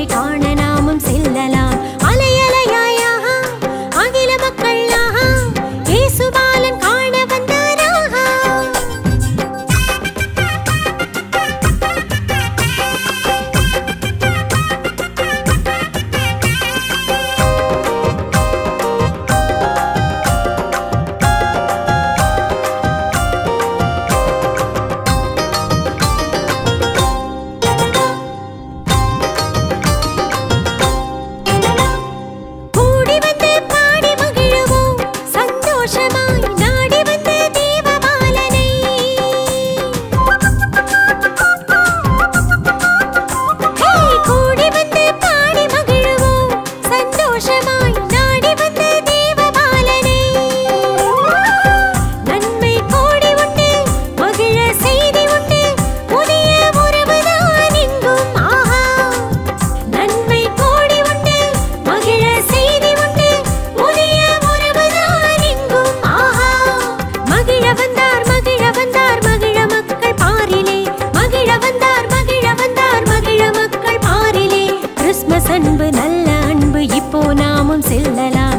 ಶಿಕಾಣನ அன்பு நல்ல அன்பு இப்போ நாமும் செல்லலாம்.